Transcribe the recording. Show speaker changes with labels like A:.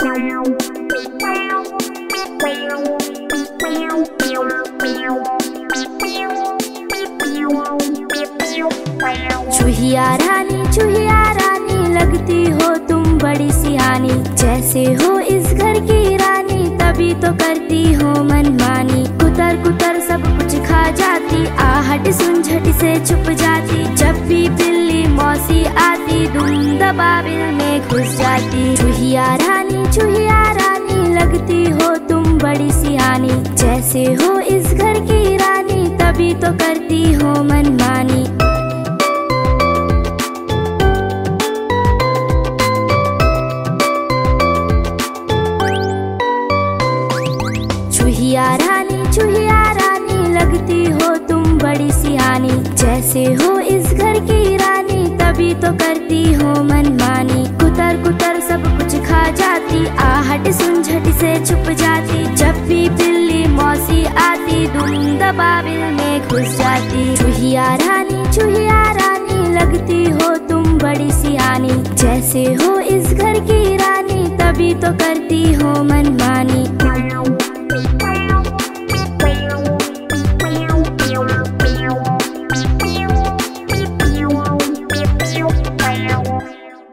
A: चुहिया रानी चुहिया रानी, लगती हो तुम बड़ी सियानी जैसे हो इस घर की रानी, तभी तो करती हो मनमानी। कुतर कुतर सब कुछ खा जाती आहट सुनझट से छुप जाती। जब भी बिल्ली मौसी आती दुम में घुस जाती। चुहिया रानी चुहिया रानी, लगती हो तुम बड़ी सियानी जैसे हो इस घर की रानी, तभी तो करती हो मनमानी। चुहिया रानी चुहिया रानी, लगती हो तुम बड़ी सियानी जैसे हो इस घर की रानी, तभी तो करती हो जाती सुन झट से छुप जाती, जब भी बिल्ली मौसी आती दुम दबाबिल में घुस जाती। चूहिया रानी चूहिया रानी, लगती हो तुम बड़ी सियानी। जैसे हो इस घर की रानी, तभी तो करती हो